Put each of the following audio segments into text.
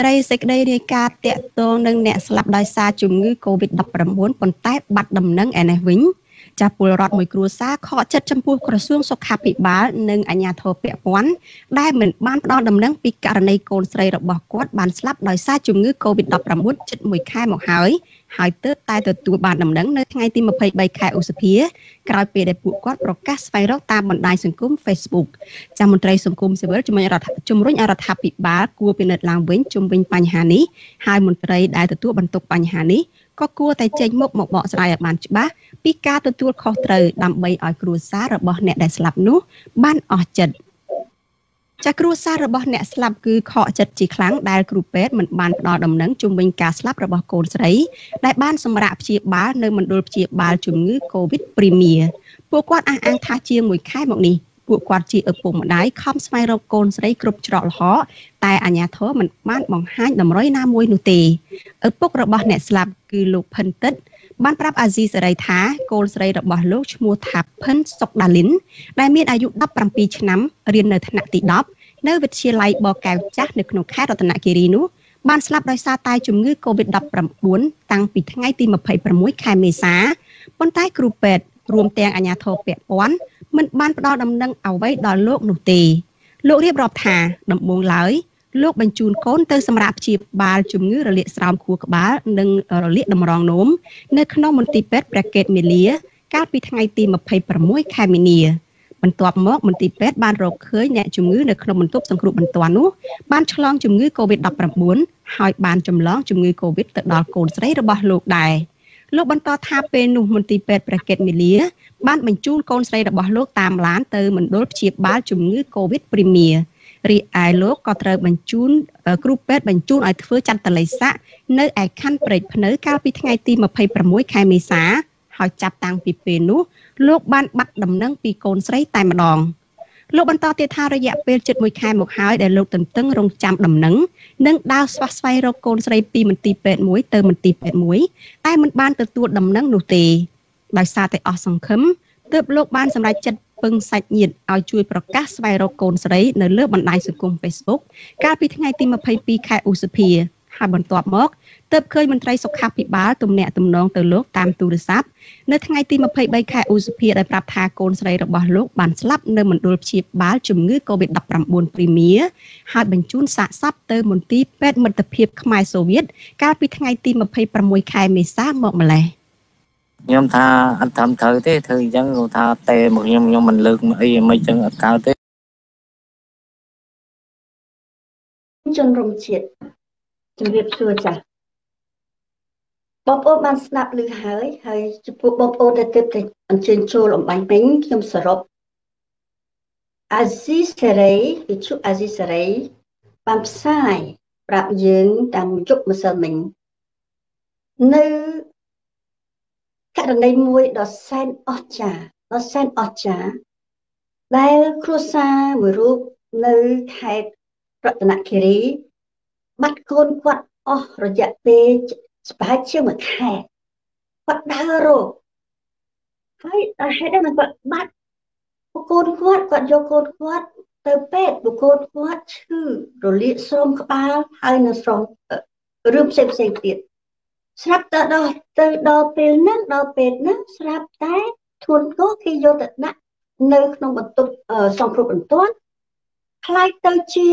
ត្រីសេចក្តីរាយការណ៍តាក់ទងនឹងអ្នកស្លាប់ដោយសារជំងឺ Covid-19 ប៉ុន្តែបាត់ដំណឹងឯនេះវិញ ចាស់ពលរដ្ឋមួយគ្រួសារខកចិត្តចំពោះក្រសួងសុខាភិបាល និងអាជ្ញាធរពាក់ព័ន្ធដែលមិនបានផ្ដល់ដំណឹងពីករណីកូនស្រីរបស់គាត់បានស្លាប់ដោយសារជំងឺ Covid-19 ជិត1ខែមកហើយហើយទើបតែទទួលបានដំណឹងនៅថ្ងៃទី23ខែឧសភាក្រោយពេលដែលពួកគាត់ប្រកាសស្វែងរកតាមបណ្ដាញសង្គម Facebook ចាំមន្ត្រីសង្គមស៊ីវិលជំរុញរដ្ឋជំរុញរដ្ឋាភិបាលគួរពិនិត្យឡើងវិញជុំវិញបញ្ហានេះហើយមន្ត្រីដែលទទួលបន្ទុកបញ្ហានេះ ក៏គួរតែចេញមុខមកបកស្រាយឲ្យបានច្បាស់ពីការទទួលខុសត្រូវដើម្បីឲ្យគ្រួសាររបស់អ្នកដែលស្លាប់នោះបានអស់ចិត្តចាគ្រួសាររបស់អ្នកស្លាប់គឺខកចិត្តជាខ្លាំងដែលគ្រូពេទ្យមិនបានផ្ដល់ដំណឹងជុំវិញការស្លាប់របស់កូនស្រី ដែលបានសម្រាកព្យាបាលនៅមណ្ឌលព្យាបាលជំងឺ Covid Premier ពួកគាត់អះអាងថាជាង1ខែមកនេះ ពួកគាត់ជាឪពុកម្ដាយខំស្វែងរកកូនស្រីគ្រប់ច្រកល្ហកតែអាជ្ញាធរមិនបានបង្ហាញតម្រុយណាមួយនោះទេឪពុករបស់អ្នកស្លាប់គឺលោកផិនតិតបានប្រាប់អាស៊ីសេរីថាកូនស្រីរបស់លោកឈ្មោះថាផិនសុកដាលីនដែលមានអាយុ17ឆ្នាំរៀននៅថ្នាក់ទី10នៅវិទ្យាល័យបកែវចាស់នៅក្នុងខេត្តរតនគិរីនោះបានស្លាប់ដោយសារតែជំងឺ Covid-19 តាំងពីថ្ងៃទី26ខែមេសាប៉ុន្តែគ្រូពេទ្យរួមទាំងអាជ្ញាធរពាក់ព័ន្ធ មិនបានផ្ដល់ដំណឹងអ្វីដល់លោកនោះទេលោករៀបរាប់ថាដំបូងឡើយលោកបញ្ជូនកូនទៅសម្រាប់ព្យាបាលជំងឺរលាកស្រោមខួរក្បាលនិងរលាកតម្រងនោមនៅក្នុងមន្ទីរពេទ្យព្រះកេតមេលា កាលពីថ្ងៃទី26ខែមីនាបន្ទាប់មកមន្ទីរពេទ្យបានរកឃើញអ្នកជំងឺនៅក្នុងបន្ទប់សង្គ្រោះបន្ទាន់នោះបានឆ្លងជំងឺ Covid-19 ហើយបានចម្លងជំងឺ Covid ទៅដល់កូនស្រីរបស់លោកដែរ លោកបន្តថាពេលនោះមន្ទីរពេទ្យព្រះកេតមេលា បានបញ្ជូនកូនស្រីរបស់លោកតាមឡានទៅមណ្ឌលព្យាបាលជំងឺ Covid Premier រីឯលោកក៏ត្រូវបញ្ជូនគ្រូពេទ្យបញ្ជូនឲ្យធ្វើចន្ទល័យស័កនៅឯខណ្ឌព្រែកភ្នៅកាលពីថ្ងៃទី26ខែមេសា ហើយចាប់តាំងពីពេលនោះលោកបានបាត់ដំណឹងពីកូនស្រីតែម្ដង លោកបន្តទៀតថារយៈពេលជិត1ខែមកហើយដែលលោកទន្ទឹងរង់ចាំដំណឹងនិងដើរស្វះស្វែងរកកូនស្រីពីមន្ទីរពេទ្យមួយទៅមន្ទីរពេទ្យមួយតែមិនបានទទួលដំណឹងនោះទេដោយសារតែអស់សង្ឃឹមទើបលោកបានសម្រេចចិត្តពឹងសាច់ញាតិឲ្យជួយប្រកាសស្វែងរកកូនស្រីនៅលើបណ្ដាញសង្គម Facebook កាលពីថ្ងៃទី22ខែឧសភា ហើយបន្ទាប់មកទើបឃើញមន្ត្រីសុខាភិបាលទំនាក់ទំនងទៅលោកតាមទូរស័ព្ទនៅថ្ងៃទី23ខែឧសភាដែលប្រាប់ថាកូនស្រីរបស់លោកបានស្លាប់នៅមណ្ឌលព្យាបាលជំងឺ Covid-19 ព្រីមៀហើយបញ្ជូនសាកសពទៅមន្ទីរពេទ្យមិត្តភាពខ្មែរសូវៀតកាលពីថ្ងៃទី26ខែមេសាមកម្លេះ។ខ្ញុំថាអត់ត្រឹមត្រូវទេធ្វើអញ្ចឹងគាត់ថាតែមកខ្ញុំខ្ញុំមិនលើកអីមិនអញ្ចឹងអត់កើតទេជនរំជាតិ ជំរាបសួរចាស់បងប្អូនបានស្ដាប់ឮហើយហើយចំពោះបងប្អូនដែលទើបតែអញ្ជើញចូលអំបញ្ញវិញខ្ញុំសរុបអាស៊ីសេរីវិទ្យុអាស៊ីសេរីបានផ្សាយប្រាប់យើងតាមយប់ម្សិលមិញនៅករណីមួយដ៏សែនអស្ចារ្យដ៏សែនអស្ចារ្យដែលគ្រួសារមួយរូបនៅខេត្តរតនគិរី បាត់កូនគាត់អស់រយៈពេលស្បែកជាមួយខែគាត់ដើររកហើយដល់ហេតុហ្នឹងគាត់បាត់កូនគាត់គាត់យកកូនគាត់ទៅពេទ្យបុគ្គលគាត់ឈឺរលាកស្រោមក្បាលហើយនៅស្រោមរឿងផ្សេងផ្សេងទៀតស្រាប់តែដល់ទៅដល់ពេលហ្នឹងដល់ពេលហ្នឹងស្រាប់តែធួនគោគេយកទៅដាក់នៅក្នុងបន្ទប់សង្គ្រោះបន្ទាន់ខ្លាយទៅជា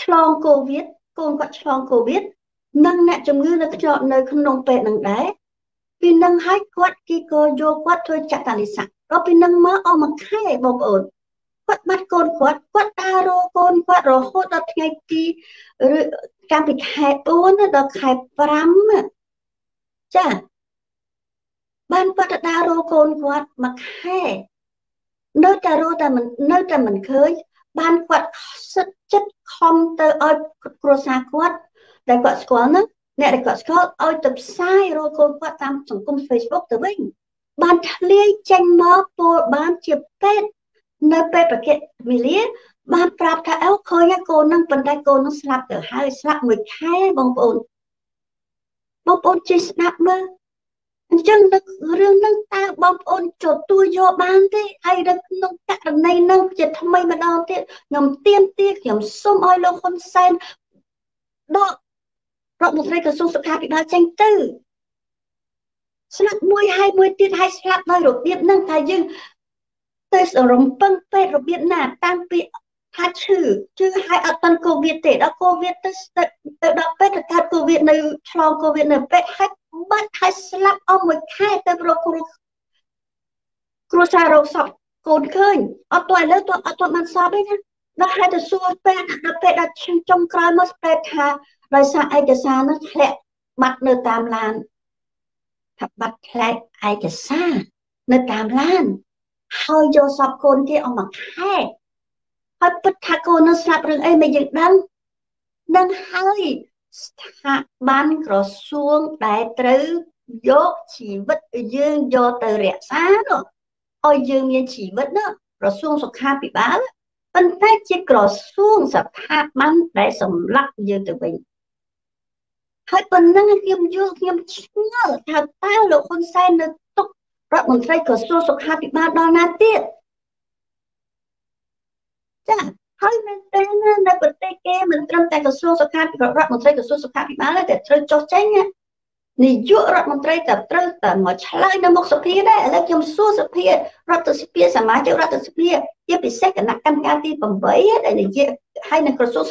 ឆ្លងកូវីដ កូនគាត់ឆ្លងកូវីដនិងអ្នកជំងឺនៅក្នុងនៅក្នុងពេលហ្នឹងដែរពីនឹងហើយគាត់គេក៏យកគាត់ធ្វើចតាលិស័កដល់ពីនឹងមកអស់មួយខែបងប្អូនគាត់បាត់កូនគាត់គាត់ដើររកកូនគាត់រហូតដល់ថ្ងៃទីកម្មពីខែ4ដល់ខែ5ចាបានគាត់ទៅដើររកកូនគាត់មួយខែនៅតែរកតែមិននៅតែមិនឃើញ បានគាត់សិតចិត្តខំទៅឲ្យគ្រួសារគាត់ដែលគាត់ស្គាល់ហ្នឹងអ្នកដែលគាត់ស្គាល់ឲ្យទៅផ្សាយរកកូនគាត់តាមសង្គម Facebook ទៅវិញបានឆ្លៀងចេញមកពលបានជាពេទ្យនៅពេលប្រកេតមីលាបានប្រាប់ថាអើឃើញកូននឹងប៉ុន្តែកូននឹងស្លាប់ទៅហើយស្លាប់មួយខែបងប្អូនបងប្អូនជិះស្ដាប់មើល អញ្ចឹងនៅរឿងហ្នឹងតើបងប្អូនទទួលយកបានទេហើយនៅក្នុងករណីហ្នឹងជាថ្មីម្ដងទៀតខ្ញុំទៀមទាខ្ញុំសូមឲ្យលោកហ៊ុនសែនដករដ្ឋមន្ត្រីក្រសួងសុខាភិបាលចេញទៅស្លាប់មួយហើយមួយទៀតហើយស្លាប់ដោយរបៀបហ្នឹងថាយើងទៅរំពឹងពេទ្យរបៀបណាតាំងពី ថាឈឺឈឺហើយអត់តាន់កូវីដទេដល់កូវីដទៅទៅដល់ពេទ្យទៅកើតកូវីដនៅឆ្លងកូវីដនៅពេទ្យហើយបាត់ហើយស្លាប់អស់មួយខែទៅរកគ្រូគ្រូសាររោគសពកូនឃើញអត់ទាន់ឥឡូវទាន់អត់ទាន់បានសពទេណាដល់ហើយទៅសួរពេទ្យដល់ពេទ្យដល់ចុងក្រោយមកពេទ្យថាដោយសារឯកសារនោះធ្លាក់បាត់នៅតាមឡានថាបាត់ធ្លាក់ឯកសារនៅតាមឡានហើយយកសពកូនគេអស់មួយខែ ហើយពិតថាកូននោះស្លាប់រឿងអីមិនយើងដឹងដឹងហើយស្ថាប័នក្រសួងដែលត្រូវយកជីវិតយើងយកទៅរក្សានោះឲ្យយើងមានជីវិតនោះក្រសួងសុខាភិបាលប៉ុន្តែជាក្រសួងស្ថាប័នដែលសម្លាប់យើងទៅវិញហើយប៉ុណ្ណឹងខ្ញុំយល់ខ្ញុំឆ្ងល់ថាតើលោកហ៊ុនសែននៅទុករដ្ឋមន្ត្រីក្រសួងសុខាភិបាលដល់ណាទៀត ចាហើយមែនតើនៅប្រទេសគេមិនត្រឹមតែក្រសួងសុខាភិបាលរដ្ឋមន្ត្រីក្រសួងសុខាភិបាលទេត្រូវចុះចេញនាយករដ្ឋមន្ត្រីតែត្រូវតែមកឆ្លើយនៅមុខសភាដែរឥឡូវខ្ញុំសួរសភារដ្ឋសភាសមាជិករដ្ឋសភាជាពិសេសគណៈកម្មការទី8ដែលនិយាយឲ្យនៅក្រសួង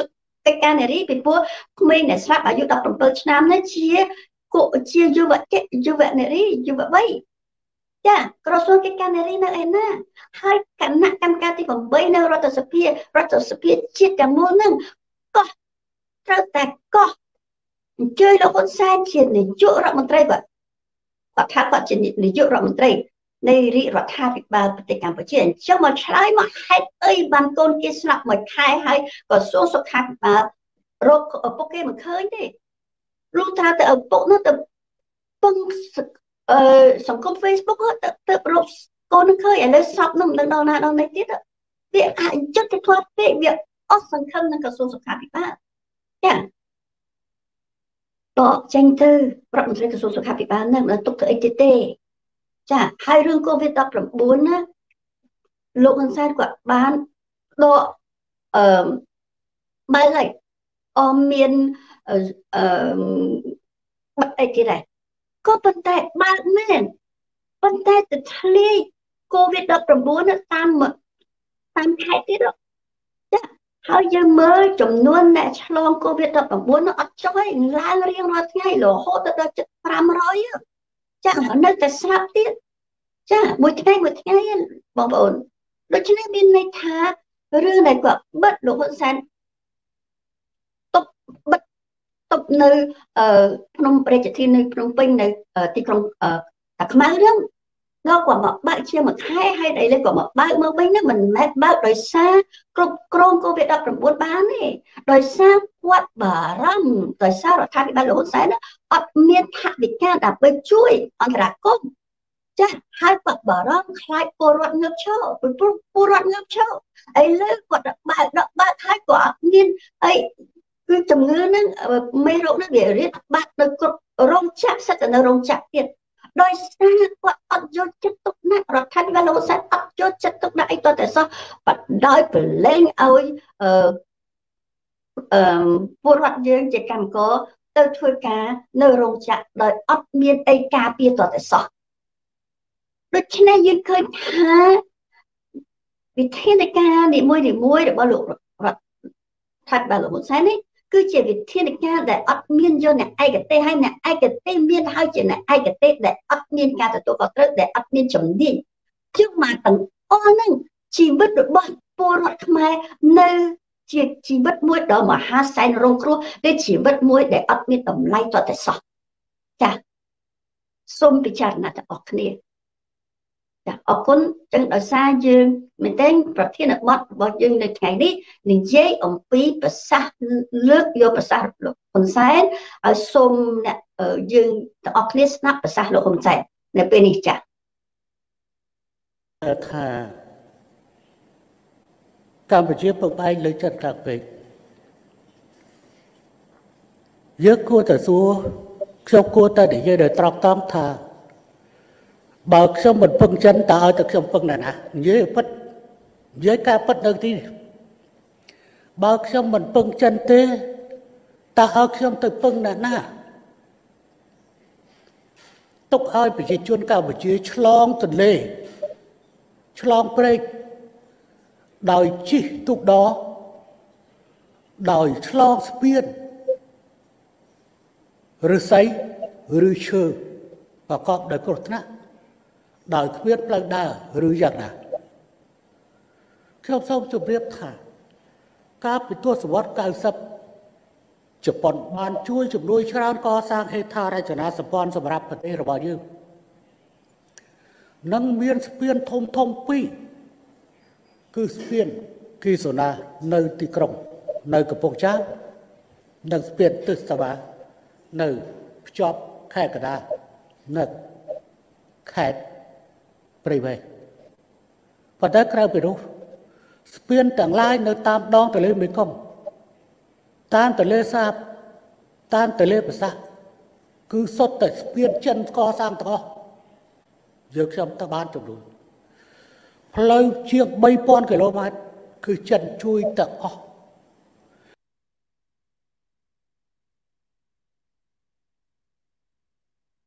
កិច្ចការនារីពីព្រោះក្មេងដែលស្លាប់អាយុ17ឆ្នាំនេះជាគុជាយុវជនយុវនារីយុវវ័យ ចាក្រសួងកិច្ចការនារីនៅឯណាហើយគណៈកម្មការទី8នៅរដ្ឋសភារដ្ឋសភាជាតិទាំងមូលនឹងកោះត្រូវតែកោះអញ្ជើញលោកហ៊ុនសែនជានាយករដ្ឋមន្ត្រីគាត់គាត់ថាគាត់ជានាយករដ្ឋមន្ត្រីនៃរាជរដ្ឋាភិបាលប្រទេសកម្ពុជាអញ្ចឹងមកឆ្លើយមកហេតុអីបានកូនគេស្លាប់មួយខែហើយក៏សួងសុខាភិបាលរកឪពុកគេមិនឃើញទេលុះថាទៅឪពុកនោះទៅពឹង អឺសង្គម Facebook ទៅទៅរកកូននឹងឃើញឥឡូវសពនោះមិនដឹងដល់ណាដល់ណីទៀតវាអាចចិត្តទៅធ្វើពេកវាអស់សង្ឃឹមនឹងក្រសួងសុខាភិបាលចាតកចេញទៅរដ្ឋមន្ត្រីក្រសួងសុខាភិបាលនឹងមិនទុកធ្វើអីទៀតទេ ចាហើយរឿង COVID-19 ណាលោកហ៊ុនសែនគាត់បានដកអឺបើហើយអមមានអឺបាត់អីទៀតដែរ ក៏ប៉ុន្តែបើកមែនប៉ុន្តែទៅឆ្លៀក COVID-19 តាមតាមខេត្តទៀតចាហើយយើងមើលចំនួនអ្នកឆ្លង COVID-19 នោះអត់ចុះឯងឡើងរៀងរាល់ថ្ងៃរហូតដល់ជិត500ចានៅតែស្លាប់ទៀតចាមួយថ្ងៃមួយថ្ងៃបងប្អូនដូច្នេះមានន័យថារឿងដែលគាត់បិទលោកហ៊ុនសែនតុបបិទ តុបនៅភ្នំព្រះរាជធានីភ្នំពេញនៅទីក្រុងតាខ្មៅហ្នឹងដល់គាត់មកបើកជាមួយខែហើយឥឡូវគាត់មកបើកមកវិញហ្នឹងមិនមែនបើកដោយសារគ្រប់គ្រងកូវីដ19បានទេដោយសារគាត់បារម្ភដោយសាររដ្ឋាភិបាលលោកហ៊ុនសែនអត់មានថវិកាដើម្បីជួយអន្តរាគមន៍ចាហើយគាត់បារម្ភខ្លាចពលរដ្ឋងើបឈរព្រោះពលរដ្ឋងើបឈរឥឡូវគាត់បើកដល់បើកហើយគាត់អត់មានអី គឺជំងឺហ្នឹងមេរោគហ្នឹងវារៀតបាត់នៅគ្រប់រោងចក្រសិតតែនៅរោងចក្រទៀតដោយសារគាត់អត់យកចិត្តទុកដាក់រដ្ឋាភិបាលលោកសែនអត់យកចិត្តទុកដាក់អីតតែសោះបដោយប្រឡែងឲ្យអឺអឺពលរដ្ឋយើងជាកម្មករទៅធ្វើការនៅរោងចក្រដោយអត់មានអីការពារតតែសោះដូច្នេះយើងឃើញថាវិធានការនីមួយនីមួយរបស់លោករដ្ឋថាបាលលោកហ៊ុនសែននេះ គឺជាវិធានការដែលអត់មានយកអ្នកឯកទេសហើយអ្នកឯកទេសមានហើយជាអ្នកឯកទេសដែលអត់មានការទទួលខុសត្រូវដែលអត់មានជំនាញជាងមកទាំងអស់ហ្នឹងជីវិតរបស់ពលរដ្ឋខ្មែរនៅជាជីវិតមួយដ៏មហាសែនរងគ្រោះតែជីវិតមួយដែលអត់មានតម្លៃតតែសោះចាសូមពិចារណាទាំងអស់គ្នា ចាអរគុណចឹងដោយសារយើងមែនទែនប្រធានបទរបស់យើងនៅថ្ងៃនេះនិយាយអំពីប្រសាសន៍លើកយកប្រសាសន៍លោកហ៊ុនសែនឲ្យសូមអ្នកយើងទាំងអស់គ្នាស្ដាប់ប្រសាសន៍លោកហ៊ុនសែននៅពេលនេះចាថាកម្ពុជាពឹងផ្អែកលើចិត្តខ្លាំងពេកយើងគួរតែសួរខ្ញុំគួរតែនិយាយដោយត្រង់តំថា បើខ្ញុំមិនពឹងចិនតើឲ្យតែខ្ញុំពឹងណាណានិយាយពិតនិយាយការពិតនៅទីបើខ្ញុំមិនពឹងចិនទេតើឲ្យខ្ញុំទៅពឹងអ្នកណាទុកឲ្យប្រជាជនកម្ពុជាឆ្លងទន្លេឆ្លងព្រែកដោយជិះទូកដដោយឆ្លងស្ពានឬស័យឬឈើប្រកបដោយគ្រោះថ្នាក់ ដោយគ្មានផ្លូវដើរឬយ៉ាងណាខ្ញុំសូមជម្រាបថា កាលពីទសវត្ស90ជប៉ុនបានជួយជំនួយច្រើនកសាងហេដ្ឋារចនាសម្ព័ន្ធសម្រាប់ប្រទេសរបស់យើងនិងមានស្ពានធំធំពីរគឺស្ពានគីសូណានៅទីក្រុង នៅកំពង់ចាមនិងស្ពានទិសតាបានៅភ្ជាប់ខេត្តកដានៅខេត្ត ព្រៃវែងប៉ុន្តែក្រៅពីនោះស្ពានទាំងឡាយនៅតាមដងទន្លេមេគង្គតាមទន្លេសាបតាមទន្លេប្រសាគឺសុទ្ធតែស្ពានចិនកសាងទាំងអស់យើងខ្ញុំទៅបានចំនួនផ្លូវជាង3000គីឡូម៉ែត្រគឺចិនជួយទាំងអស់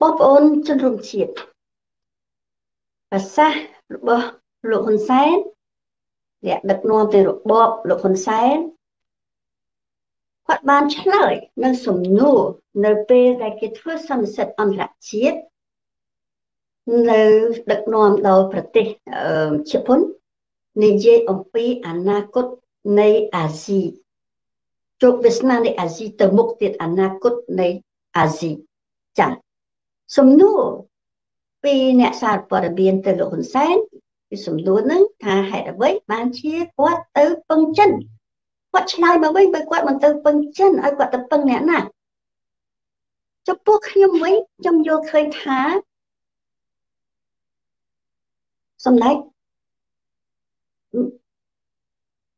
បងប្អូនជនរួមជាតិ ប្រសាសន៍របស់លោកហ៊ុនសែនអ្នកដឹកនាំទៅរបបលោកហ៊ុនសែនគាត់បានឆ្លើយនៅសំណួរនៅពេលដែលគេធ្វើសន្និសីទអន្តរជាតិនៅដឹកនាំដោយប្រទេសជប៉ុននិយាយអំពីអនាគតនៃអាស៊ីជោគវាសនានៃអាស៊ីទៅមុខទៀតអនាគតនៃអាស៊ីចា៎សំណួរ ពីអ្នកសារព័ត៌មានទៅលោកហ៊ុនសែនគឺសំណួរហ្នឹងថាហេតុអ្វីបានជាគាត់ទៅពឹងចិនគាត់ឆ្លើយមកវិញបើគាត់មិនទៅពឹងចិនឲ្យគាត់ទៅពឹងអ្នកណាចំពោះខ្ញុំវិញខ្ញុំយល់ឃើញថាសំឡេង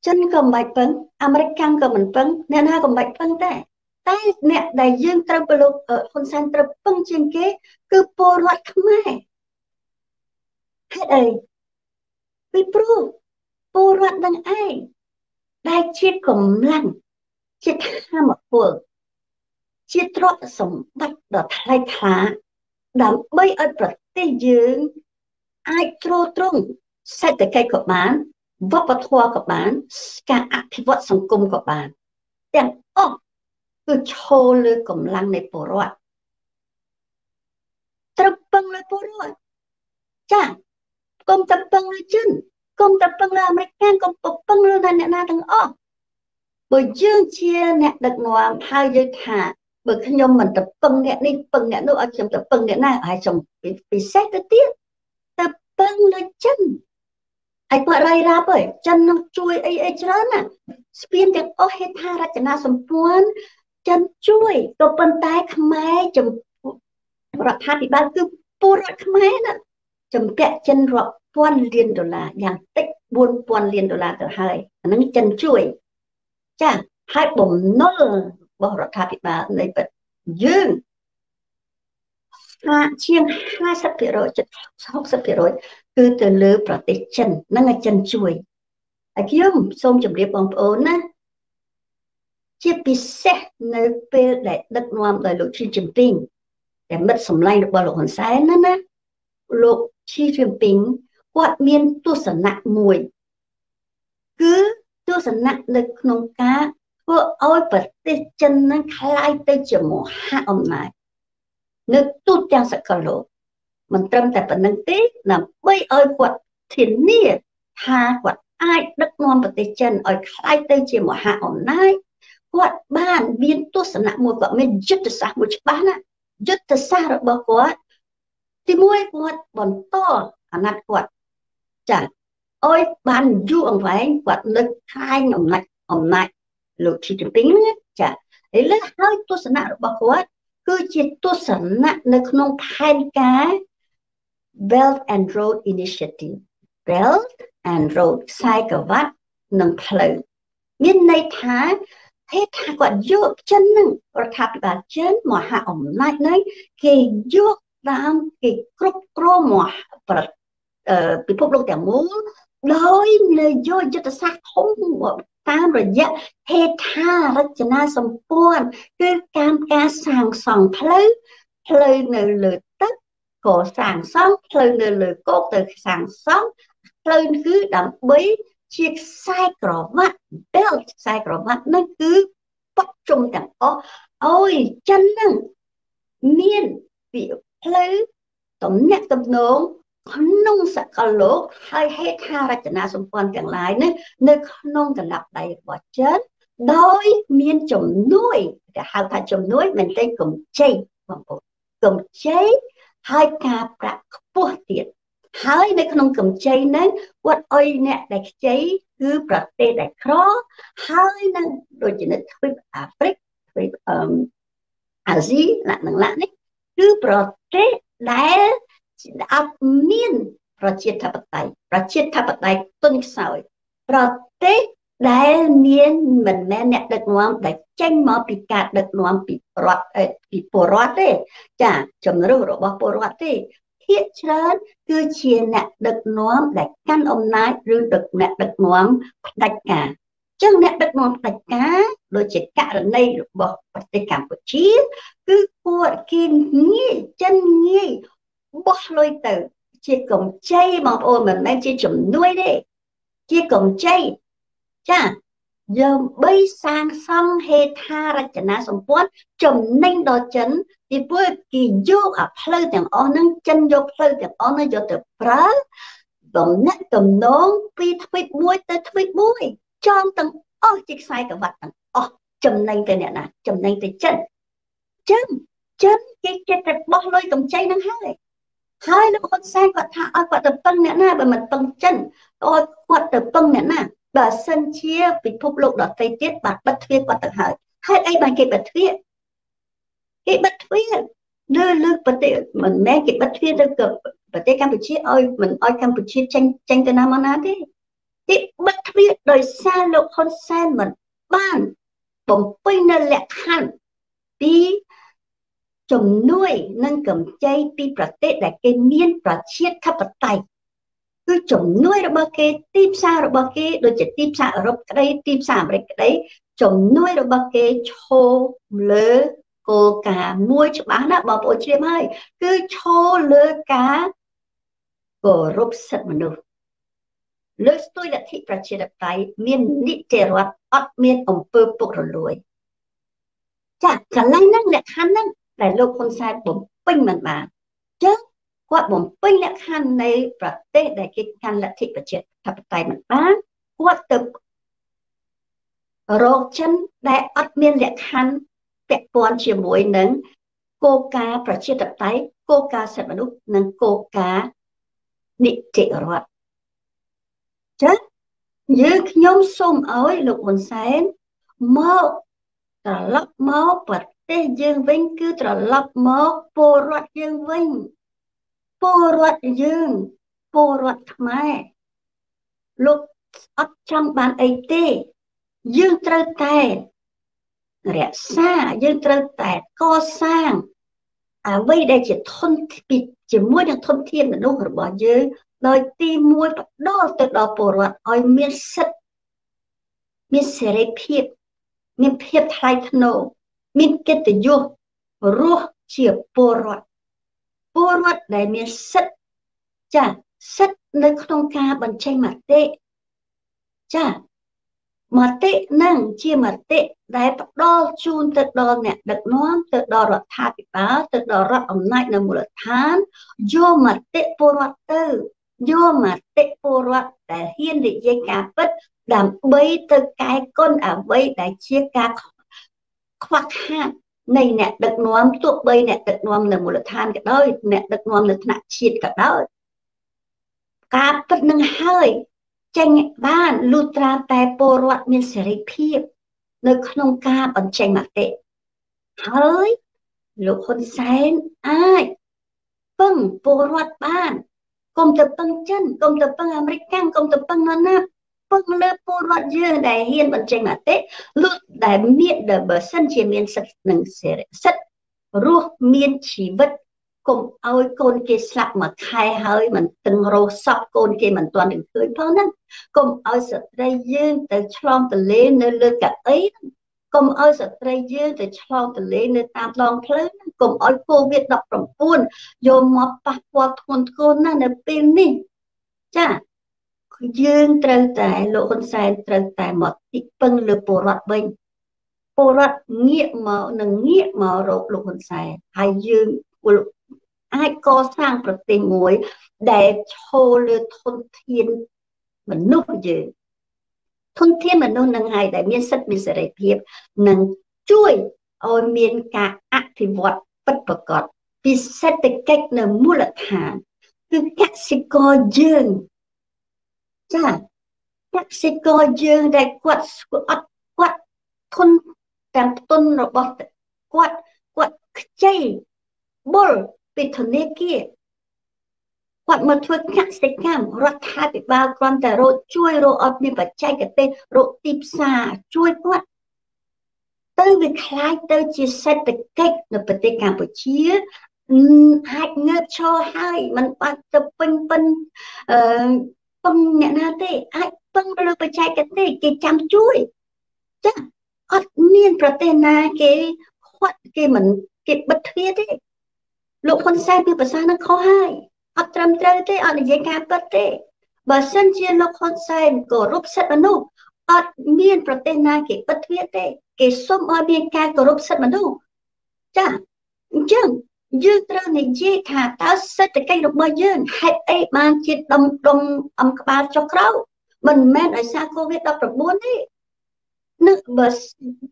ចិនក៏មិនបាច់ពឹងអាមេរិកកាំងក៏មិនពឹងអ្នកណាក៏មិនបាច់ពឹងដែរ តែអ្នកដែលយើងត្រូវប្រឡូកហ៊ុនសែនត្រូវពឹងជាងគេ គឺពលរដ្ឋខ្មែរហេតុអីពីព្រោះពលរដ្ឋនឹងឯងដែលជាកម្លាំងជាធម្មពលជាទ្រព្យសម្បត្តិដ៏ថ្លៃថ្លាដើម្បីឲ្យប្រទេសយើងអាចទ្រទ្រង់សេដ្ឋកិច្ចក៏បានវប្បធម៌ក៏បាន ការអភិវឌ្ឍសង្គមក៏បានទាំងអស់ គឺឈរលើកម្លាំងនៃពលរដ្ឋត្រូវពឹងលើពលរដ្ឋចាកុំតែពឹងលើចិនកុំតែពឹងលើអាមេរិកកុំពឹងលើអ្នកណាទាំងអស់បើយើងជាអ្នកដឹកនាំហើយយើងថាបើខ្ញុំមិនទៅពឹងអ្នកនេះពឹងអ្នកនោះឲ្យខ្ញុំទៅពឹងអ្នកណាហើយខ្ញុំពិសេសទៅទៀតទៅពឹងលើចិនហើយគាត់រៃរ៉ាប់ហើយចិននឹងជួយអីអីច្រើនណាស្ពានទាំងអស់ហេដ្ឋារចនាសម្ព័ន្ធ ចិនជួយក៏ប៉ុន្តែខ្មែរចំរដ្ឋាភិបាលគឺពលរដ្ឋខ្មែរណាចំពាក់ចិនរាប់ពាន់លានដុល្លារយ៉ាងតិច4000លានដុល្លារទៅហើយអានឹងចិនជួយចាហើយបំណុលរបស់រដ្ឋាភិបាលនៃប្រយើងថាជាង50%ជិត60%គឺទៅលើប្រទេសចិននឹងឲ្យចិនជួយហើយខ្ញុំសូមជម្រាបបងប្អូនណា ជាពិសេសនៅពេលដែលដឹកនាំដោយលោកឈីជីនពីងតែមិត្តសម្លាញ់របស់លោកហ៊ុនសែនណាណាលោកឈីជីនពីងគាត់មានទស្សនៈមួយគឺទស្សនៈនៅក្នុងការធ្វើឲ្យប្រទេសចិននឹងคล้ายទៅជាមហាអំណាចនៅទូទាំងសកលលោកមិនត្រឹមតែប៉ុណ្្នឹងទេដើម្បីឲ្យគាត់ធានាថាគាត់អាចដឹកនាំប្រទេសចិនឲ្យคล้ายទៅជាមហាអំណាច គាត់បានមានទស្សនៈមួយគាត់មានយុទ្ធសាស្ត្រមួយច្បាស់ណាយុទ្ធសាស្ត្ររបស់គាត់ទីមួយគាត់បន្តអាណត្តិគាត់ចាអើយបានយូរអង្វែងគាត់នឹកខាញអំណាចអំណាចលោកឈីជីនពីងណាចាឥឡូវហើយទស្សនៈរបស់គាត់គឺជាទស្សនៈនៅក្នុងផែនការ Belt and Road Initiative Belt and Road ខ្សែក្រវ៉ាត់និងផ្លូវមានន័យថា ហេតុថាគាត់យកចិននឹងរដ្ឋាភិបាលចិនមហាអំណាចនឹងគេយកតាមគេគ្រប់គ្រងមកពិភពលោកទាំងមូលដោយនៅយកយុទ្ធសាស្ត្រធំតាមរយៈហេដ្ឋារចនាសម្ព័ន្ធគឺការការសាងសង់ផ្លូវផ្លូវនៅលើទឹកក៏សាងសង់ផ្លូវនៅលើគោកទៅសាងសង់ផ្លូវគឺដើម្បី ជាខ្សែក្រវ៉ាត់ belt ខ្សែក្រវ៉ាត់នឹងគឺបុកជុំទាំងអស់អើយចិននឹងមានពីផ្លូវតំណាក់តំណងក្នុងសកលលោកហើយហេដ្ឋារចនាសម្ព័ន្ធទាំងឡាយនេះនៅក្នុងកណ្ដាប់ដៃរបស់ចិនដោយមានជំនួយគេហៅថាជំនួយមិនតែកម្ចីបងប្អូនកម្ចីហើយការប្រាក់ខ្ពស់ទៀត ហើយនៅក្នុងកម្ចីហ្នឹងគាត់អុយអ្នកដែលខ្ចីគឺប្រទេសដែលក្រហើយនឹងដូចជានៅទ្វីបអាហ្វ្រិកទ្វីបអឺអាស៊ីឡាក់នឹងឡាក់នេះគឺប្រទេសដែលអត់មានប្រជាធិបតេយ្យប្រជាធិបតេយ្យទុនខ្សោយប្រទេសដែលមានមិនមែនអ្នកដឹកនាំដែលចេញមកពីការដឹកនាំពីរដ្ឋពីពលរដ្ឋទេ ចាជំរឿនរបស់ពលរដ្ឋទេ ភាគច្រើនគឺជាអ្នកដឹកនាំដែលកាន់អំណាចឬដឹកអ្នកដឹកនាំផ្ដាច់ការចឹងអ្នកដឹកនាំផ្ដាច់ការដូចជាករណីរបស់ប្រទេសកម្ពុជា គឺពួកគេងាយចិនងាយបោះលុយទៅ ជាកម្ចីបងប្អូនមិនមែនជាជំនួយទេជាកម្ចីចាយើងបីសាងសង់ហេដ្ឋារចនាសម្ព័ន្ធចំណេញដល់ចិន ពីព្រោះគេយកអាផ្លូវទាំងអស់ហ្នឹងចិនយកផ្លូវទាំងអស់ហ្នឹងយកទៅប្រើតំណាក់តំណងពីទ្វីបមួយទៅទ្វីបមួយចំទាំងអស់ជាខ្សែក្រវ៉ាត់ទាំងអស់ចំណេញទៅអ្នកណាចំណេញទៅចិនចិនចិនគេចិត្តតែបោះលុយកម្ចីហ្នឹងហើយហើយលោកហ៊ុនសែនគាត់ថាឲ្យគាត់ទៅពឹងអ្នកណាបើមិនពឹងចិនឲ្យគាត់ទៅពឹងអ្នកណាបើសិនជាពិភពលោកដទៃទៀតបានបិទទ្វារគាត់ទៅហើយហេតុអីបានគេបិទទ្វារ គេបិទទ្វារលើលើប្រទេសមិនមែនគេបិទទ្វារទៅប្រទេសកម្ពុជាឲ្យមិនឲ្យកម្ពុជាចេញចេញទៅណាមកណាទេគេបិទទ្វារដោយសារលោកហ៊ុនសែនមិនបានបំពេញនៅលក្ខខណ្ឌពីជំនួយនិងកម្ចីពីប្រទេសដែលគេមានប្រជាធិបតេយ្យគឺជំនួយរបស់គេទីផ្សាររបស់គេដូចជាទីផ្សារអឺរ៉ុបក្តីទីផ្សារអាមេរិកក្តីជំនួយរបស់គេឈរលើ គោលការណ៍មួយច្បាស់ណាបងប្អូនជ្រាបហើយគឺឈរលើការគោរពសិទ្ធិមនុស្សលើស្ទួយលទ្ធិប្រជាធិបតេយ្យមាននីតិរដ្ឋអត់មានអំពើពុករលួយចាកន្លែងហ្នឹងលក្ខខណ្ឌហ្នឹងដែលលោកហ៊ុនសែនបំពេញមិនបានអញ្ចឹងគាត់បំពេញលក្ខខណ្ឌនៃប្រទេសដែលគេកាន់លទ្ធិប្រជាធិបតេយ្យមិនបានគាត់ទៅរកចិនដែលអត់មានលក្ខខណ្ឌ ពាក់ព័ន្ធជាមួយនឹងគោលការណ៍ប្រជាធិបតេយ្យគោលការណ៍សិទ្ធិមនុស្សនិងគោលការណ៍នីតិរដ្ឋចា៎យើងខ្ញុំសូមឲ្យលោកហ៊ុនសែនមកត្រឡប់មកប្រទេសយើងវិញគឺត្រឡប់មកពលរដ្ឋយើងវិញពលរដ្ឋយើងពលរដ្ឋខ្មែរលោកអត់ចង់បានអីទេ យើងត្រូវតែ រក្សាយើងត្រូវតែកសាងអ្វីដែលជាធនពីជាមួយនឹងធនធានមនុស្សរបស់យើងដោយទី1បដលទៅដល់ពលរដ្ឋឲ្យមានសិទ្ធិមានសេរីភាពមានភាពថ្លៃថ្នូរមានកិត្តិយសរស់ជាពលរដ្ឋពលរដ្ឋដែលមានសិទ្ធិចាសិទ្ធិនៅក្នុងការបញ្ចេញមតិចា មតិនឹងជាមតិដែលផ្ដល់ជូនទៅដល់អ្នកដឹកនាំទៅដល់រដ្ឋាភិបាលទៅដល់រដ្ឋអំណាចនៅមូលដ្ឋានយកមតិពលរដ្ឋទៅយកមតិពលរដ្ឋដែលហ៊ាននិយាយការពិតដើម្បីទៅកែគុណអ្វីដែលជាការខ្វះខាតនៃអ្នកដឹកនាំទោះបីអ្នកដឹកនាំនៅមូលដ្ឋានក៏ដោយអ្នកដឹកនាំនៅថ្នាក់ជាតិក៏ដោយការពិតនឹងហើយ ចេញបានលុត្រាតែពលរដ្ឋមានសេរីភាព នៅក្នុងការបញ្ចេញមតិហើយលោកហ៊ុនសែនអាចពឹងពលរដ្ឋបានកុំទៅពឹងចិនកុំទៅពឹងអាមេរិកកាំងកុំទៅពឹងនរណាពឹងលើពលរដ្ឋយើងដែលហ៊ានបញ្ចេញមតិលុះដែលមានដែលបើសិនជាមានសិទ្ធិនិងសេរីសិទ្ធិរស់មានជីវិត កុំឲ្យកូនគេស្លាប់មួយខែហើយមិនទឹងរស់សពកូនគេមិនទាន់នឹងឃើញផងហ្នឹងកុំឲ្យស្ត្រីយើងទៅឆ្លងទលេនៅលើកៅអីកុំឲ្យស្ត្រីយើងទៅឆ្លងទលេនៅតាមដងផ្លូវកុំឲ្យកូវីដ19យកមកប៉ះពាល់ធ្ងន់ធ្ងរណាស់នៅពេលនេះចាយើងត្រូវតែលោកហ៊ុនសែនត្រូវតែមកទីពឹងលើពលរដ្ឋវិញពលរដ្ឋងាកមកនឹងងាកមករកលោកហ៊ុនសែនហើយយើង អាចកសាងប្រទេសមួយ ដែលឈរលើធនធានមនុស្សយើងធនធានមនុស្សនឹងហើយដែលមានសិទ្ធិមានសេរីភាពនឹងជួយឲ្យមានការអភិវឌ្ឍពិតប្រាកដពីសេដ្ឋកិច្ចនៅមូលដ្ឋានគឺកសិករយើងចាកសិករយើងដែលគាត់អត់គាត់ធនទាំងទុនរបស់គាត់គាត់ខ្ចីបុល ពីធនាគារគាត់មកធ្វើកសិកម្មរដ្ឋាភិបាលគ្រាន់តែរកជួយរកអត់មានបច្ចេកទេសរកទីផ្សារជួយគាត់ទៅវាคล้ายទៅជាសេដ្ឋកិច្ចនៅប្រទេសកម្ពុជាអាចងើបឈរហើយมันបាត់ទៅពេញពេញអឺពឹងអ្នកណាទេអាចពឹងលើបច្ចេកទេសគេចាំជួយចាអត់មានប្រទេសណាគេខាត់គេមិនគេបិទទ្វារទេ លោកហ៊ុនសែនពីភាសានឹងខុសហើយអត់ត្រឹមត្រូវទេអត់និយាយការពិតទេបើសិនជាលោកហ៊ុនសែនគោរពសិទ្ធិមនុស្សអត់មានប្រទេសណាគេបិទទ្វារទេគេសុំឲ្យមានការគោរពសិទ្ធិមនុស្សចាអញ្ចឹងយើងត្រូវនិយាយថាតើសេដ្ឋកិច្ចរបស់យើងហេតុអីបានជាដុំដុំអំក្បាលចុះក្រោមិនមែនដោយសារ COVID-19 ទេ នឹងបើ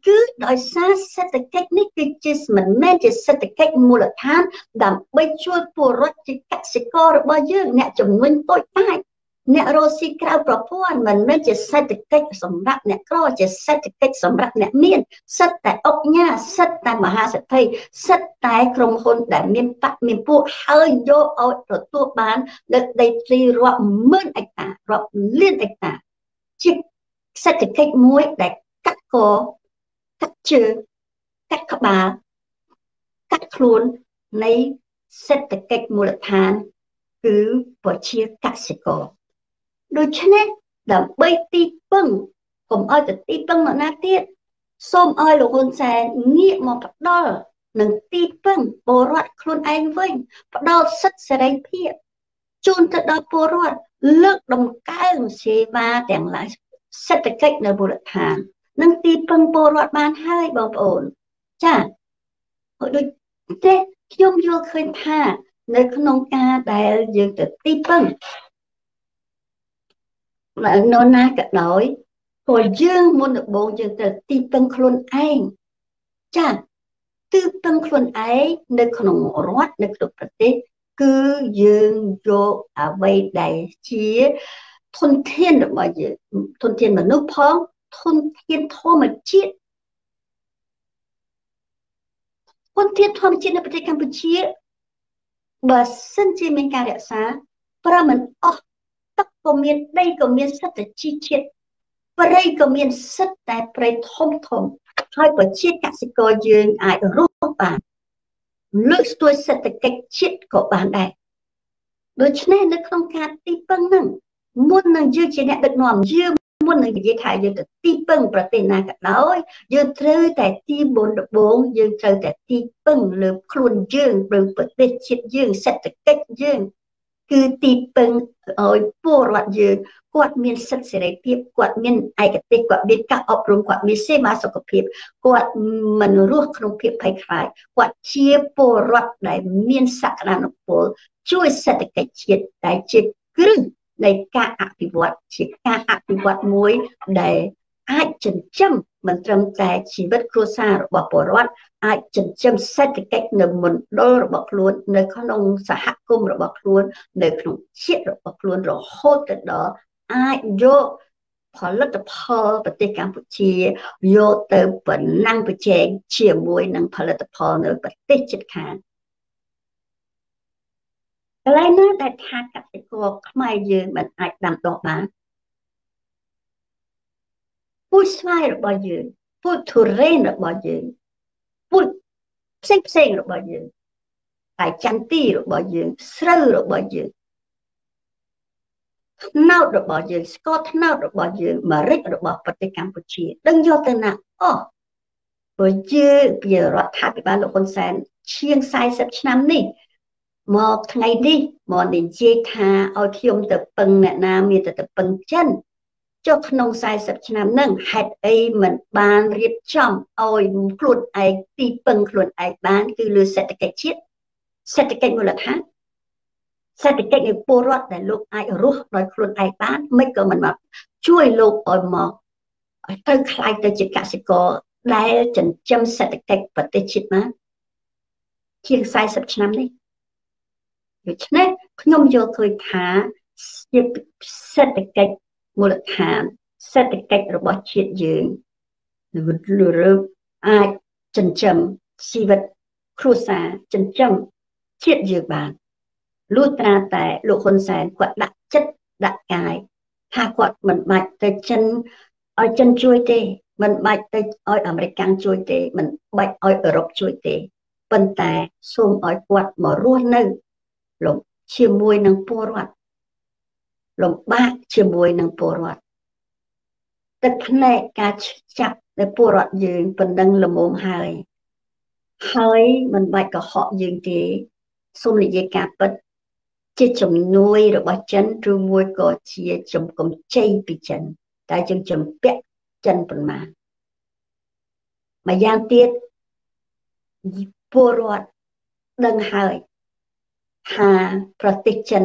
គឺដោយសារសេដ្ឋកិច្ចនេះគឺជាមិនមែនជាសេដ្ឋកិច្ចមូលដ្ឋានដើម្បីជួយពលរដ្ឋជាកសិកររបស់យើងអ្នកជំនួញតូចតាចអ្នករស់ស៊ីក្រៅប្រព័ន្ធមិនមែនជាសេដ្ឋកិច្ចសម្រាប់អ្នកក្រជាសេដ្ឋកិច្ចសម្រាប់អ្នកមានសិតតែអុកញ៉ាសិតតែមហាសេដ្ឋីសិតតែក្រុមហ៊ុនដែលមានបាក់មានពួកហើយយកឲ្យទទួលបានលើដីធ្លីរាប់ម៉ឺនអិកតារាប់លានអិកតាជាសេដ្ឋកិច្ចមួយដែល កាត់កកាត់ជើងកាត់ក្បាលកាត់ខ្លួននៃសេដ្ឋកិច្ចមូលដ្ឋាន គឺប្រជាកសិករដូច្នេះដើម្បីទីពឹងកុំឲ្យទៅទីពឹងនរណាទៀតសូមឲ្យលោកហ៊ុនសែនងាកមកផ្ដល់នឹងទីពឹងពលរដ្ឋខ្លួនឯងវិញផ្ដល់សិទ្ធិសេរីភាពជូនទៅដល់ពលរដ្ឋលើកដំកើងសេវាទាំងឡាយសេដ្ឋកិច្ចនៅមូលដ្ឋាន នឹងទីពឹងពលរដ្ឋបានហើយបងប្អូនចាដូចទេខ្ញុំយល់ឃើញថា នៅក្នុងការដែលយើងទៅទីពឹងនរណាក៏ដោយព្រោះយើងមុនដំបូងយើងត្រូវទីពឹងខ្លួនឯងចាទីពឹងខ្លួនឯងនៅក្នុងរដ្ឋនៅក្នុងប្រទេសគឺយើងយកអ្វីដែលជាធនធានរបស់យើងធនធានមនុស្សផង ធនធានធម្មជាតិធនធានធម្មជាតិនៅប្រទេសកម្ពុជាបើសិនជាមានការរក្សាប្រមិនអស់ទឹកក៏មានដីក៏មានសិទ្ធិជីជាតិព្រៃក៏មានសិទ្ធិតែព្រៃធំធំហើយប្រជាកសិករយើងអាចរស់បានលើកស្ទួយសេដ្ឋកិច្ចជាតិក៏បានដែរដូច្នេះនៅក្នុងការទីពឹងហ្នឹងមុននឹងយើងជាអ្នកដឹកនាំយើង មុននឹងនិយាយថាយើងទៅទីពឹងប្រទេសណាក៏ដោយយើងត្រូវតែទីមុនដំបូងយើងត្រូវតែទីពឹងលើខ្លួនយើងលើប្រទេសជាតិយើងសេដ្ឋកិច្ចយើងគឺទីពឹងឲ្យពលរដ្ឋយើងគាត់មានសិទ្ធិសេរីភាពគាត់មានឯកទេសគាត់មានការអប់រំគាត់មានសេវាសុខភាពគាត់មិនរស់ក្នុងភាពភ័យខ្លាចគាត់ជាពលរដ្ឋដែលមានសក្តានុពលជួយសេដ្ឋកិច្ចជាតិដែលជាគ្រឹះ នៃការអភិវឌ្ឍជាការអភិវឌ្ឍមួយដែលអាចចិញ្ចឹមមិនត្រឹមតែជីវិតគ្រួសាររបស់ពលរដ្ឋអាចចិញ្ចឹមសេដ្ឋកិច្ចនៅមណ្ឌលរបស់ខ្លួននៅក្នុងសហគមន៍របស់ខ្លួននៅក្នុងជាតិរបស់ខ្លួនរហូតទៅដល់អាចយកផលិតផលប្រទេសកម្ពុជាយកទៅប្រណាំងប្រជែងជាមួយនឹងផលិតផលនៅប្រទេសជិតខាងក ន្លែងណាដែលថាកសិករខ្មែរយើងមិនអាចដាំដុះបានពូជស្វាយរបស់យើងពូជទុរេនរបស់យើងពូជផ្សេងផ្សេងរបស់យើងតែចន្ទទីរបស់យើងស្រូវរបស់យើងថ្នោតរបស់យើងស្ករថ្នោតរបស់យើងម្រេចរបស់ប្រទេសកម្ពុជាដឹងយកទៅណាអូព្រោះយើងពីរដ្ឋាភិបាលលោកហ៊ុនសែនជាង40ឆ្នាំនេះ មកថ្ងៃនេះមកនិយាយថាឲ្យខ្ញុំទៅពឹងអ្នកណាមានតែទៅពឹងចិនចុះក្នុង40ឆ្នាំហ្នឹងហេតុអីមិនបានរៀបចំឲ្យខ្លួនឯងទីពឹងខ្លួនឯងបានគឺលើសេដ្ឋកិច្ចជាតិសេដ្ឋកិច្ចមូលដ្ឋានសេដ្ឋកិច្ចនៃពលរដ្ឋដែលលោកអាចរស់ដោយខ្លួនឯងបានមិនក៏មិនមកជួយលោកឲ្យមកឲ្យទៅខ្លាយទៅជាកសិករដែលចិញ្ចឹមសេដ្ឋកិច្ចប្រទេសជាតិបានជាង40ឆ្នាំនេះ ដូច្នេះខ្ញុំយល់ឃើញថាជាសេដ្ឋកិច្ចមូលដ្ឋានសេដ្ឋកិច្ចរបស់ជាតិយើងឬអាចចិញ្ចឹមជីវិតគ្រួសារចិញ្ចឹមជាតិយើងបានលុះត្រាតែលោកហ៊ុនសែនគាត់ដាក់ចិត្តដាក់កាយថាគាត់មិនបាច់ទៅចិនឲ្យចិនជួយទេមិនបាច់ទៅឲ្យអាមេរិកជួយទេមិនបាច់ឲ្យអឺរ៉ុបជួយទេប៉ុន្តែសូមឲ្យគាត់មករស់នៅ លំជាមួយនឹងពលរដ្ឋលំបាកជាមួយនឹងពលរដ្ឋទឹកភ្នែកការចាប់នៅពលរដ្ឋយើងប៉ុណ្ណឹងល្មមហើយហើយមិនបាច់កុហកយើងទេសូមនិយាយការពិតជាជំនួយរបស់ចិនឬមួយក៏ជាចំកំជ័យពីចិនតែយើងចំពាក់ចិនប៉ុន្មានម្យ៉ាងទៀតពលរដ្ឋដឹងហើយ ថាប្រទេសចិន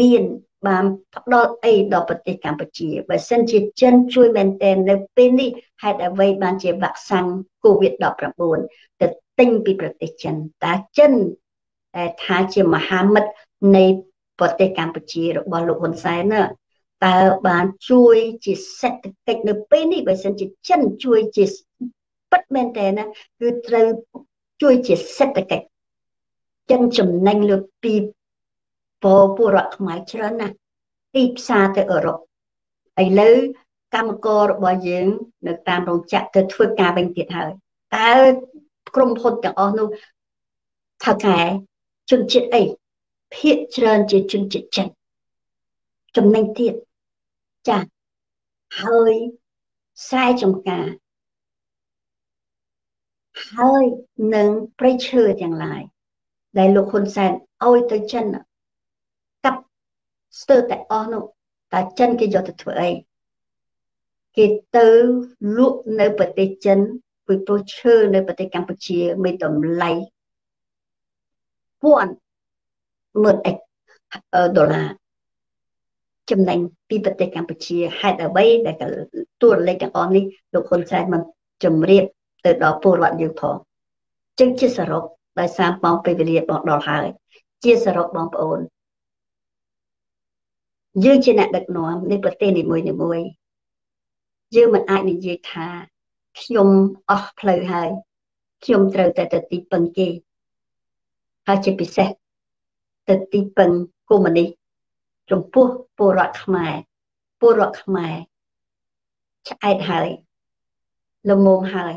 មានបានផ្ដល់អីដល់ប្រទេសកម្ពុជាបើសិនជាចិនជួយមែនទែននៅពេលនេះហេតុអ្វីបានជាវ៉ាក់សាំង COVID-19 ទៅទិញពីប្រទេសចិនតើចិនតែថាជាមហាមិត្តនៃប្រទេសកម្ពុជារបស់លោកហ៊ុនសែនណាតើបានជួយជាសេដ្ឋកិច្ចនៅពេលនេះបើសិនជាចិនជួយជាពិតមែនតើណាគឺត្រូវជួយជាសេដ្ឋកិច្ច ចិនចំណេញលើពីពលរដ្ឋខ្មែរច្រើនណាស់ទីផ្សារទៅអឺរ៉ុបឥឡូវកម្មកររបស់យើងនៅតាមរោងចក្រទៅធ្វើការវិញទៀតហើយតើក្រុមហ៊ុនទាំងអស់នោះថៅកែជនជាតិអីភាគច្រើនជាជនជាតិចិនចំណេញទៀតចាហើយស្រែចម្ការហើយនឹងប្រៃឈើទាំងឡាយ ដែលលោកហ៊ុនសែនឲ្យទៅចិនកាប់ស្ទើរតែអស់នោះតែចិនគេយកទៅធ្វើអីគេទៅលក់នៅប្រទេសចិនពីព្រោះឈើនៅប្រទេសកម្ពុជាមានតម្លៃពាន់ម៉ឺនអិចដុល្លារចំណេញពីប្រទេសកម្ពុជាហេតុអ្វីដែលតួលេខទាំងអស់នេះលោកហ៊ុនសែនមិនជំរាបទៅដល់ពលរដ្ឋយើងផងចឹងជាសរុប ដោយសារបងពេលវេលាបងដល់ហើយ ជាសរុបបងប្អូនយើងជាអ្នកដឹកនាំនៃប្រទេសនីមួយនីមួយយើងមិនអាចនិយាយថាខ្ញុំអស់ផ្លូវហើយខ្ញុំត្រូវតែទៅទីពឹងគេហើយជាពិសេសទៅទីពឹងកុម្មុយនីសចំពោះពលរដ្ឋខ្មែរពលរដ្ឋខ្មែរឆ្អែតហើយល្មមហើយ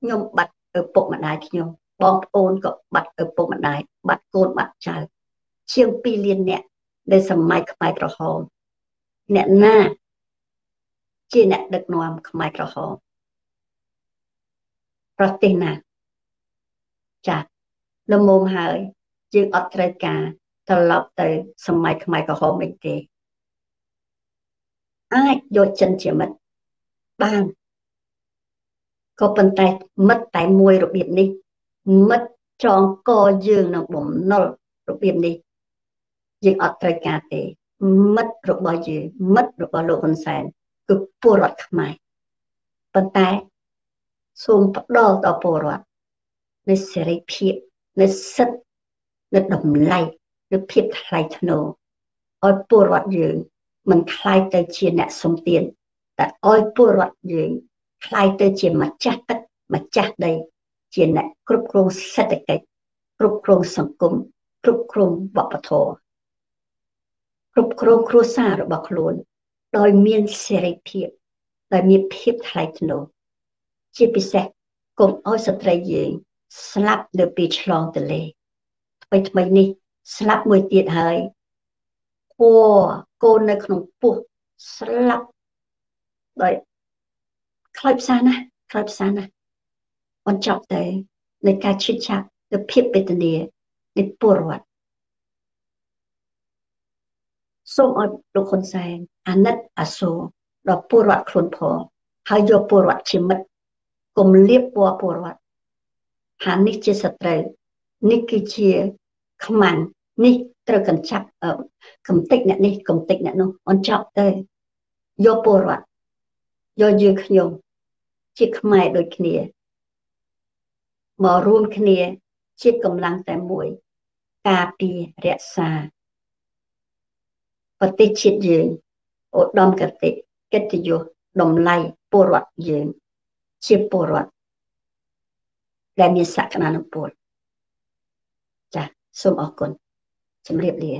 ខ្ញុំបាត់ ឪពុកម្ដាយខ្ញុំបងប្អូនក៏បាត់ឪពុកម្ដាយបាត់កូនបាត់ចៅជាង2លានអ្នកនៅសម័យខ្មែរក្រហមអ្នកណាជាអ្នកដឹកនាំខ្មែរក្រហមប្រទេសណាចាល្មមហើយយើងអត់ត្រូវការត្រឡប់ទៅសម័យខ្មែរក្រហមវិញទេអាចយកចិនជាមិត្តបាន ក៏ប៉ុន្តែមិត្តតែមួយរបៀបនេះមិត្តចងកយើងនឹងបំណុលរបៀបនេះយើងអត់ត្រូវការទេមិត្តរបស់យើងមិត្តរបស់លោកហ៊ុនសែនគឺពលរដ្ឋខ្មែរប៉ុន្តែសូមផ្ដល់ដល់ពលរដ្ឋនៃសេរីភាពនៃសិទ្ធិនៃតម្លៃនៃភាពថ្លៃថ្នូរឲ្យពលរដ្ឋយើងមិនខ្លាយទៅជាអ្នកសំទៀនតែឲ្យពលរដ្ឋយើង คล้ายទៅជាម្ចាស់ទឹកម្ចាស់ដីជាអ្នកគ្រប់គ្រងសេដ្ឋកិច្ចគ្រប់គ្រងសង្គមគ្រប់គ្រងវប្បធម៌គ្រប់គ្រងគ្រួសាររបស់ខ្លួនដោយមានសេរីភាពដោយមានភាពថ្លៃថ្នូរជាពិសេសកុំឲ្យស្ត្រីយើង ស្លាប់នៅពេលឆ្លងទន្លេថ្មីថ្មីនេះ ស្លាប់មួយទៀតហើយគួកូននៅក្នុងពោះស្លាប់ដោយ ខ្លោចផ្សាណាខ្លោចផ្សាណាបញ្ចប់ទៅនៃការឈឺចាប់ទៅភាពវេទនានៃពលរដ្ឋសូមឲ្យលោកហ៊ុនសែនអាណិតអាសូរដល់ពលរដ្ឋខ្លួនផងហើយយកពលរដ្ឋជាមិត្តកុំលៀបពណ៌ពលរដ្ឋថានេះជាសត្រូវនេះគឺជាខ្មាំងនេះត្រូវកញ្ចាប់កំតិចអ្នកនេះកំតិចអ្នកនោះអន់ចប់ទៅយកពលរដ្ឋយកយើងខ្ញុំ ជាខ្មែរដូចគ្នាមករួមគ្នា ជាកម្លាំងតែមួយ ការពាររក្សាប្រទេសជាតិយើងឧត្តមកតិកិត្តិយសតម្លៃពលរដ្ឋយើង ជាពលរដ្ឋដែលមានសក្តានុពលចាសសូមអរគុណជម្រាបលា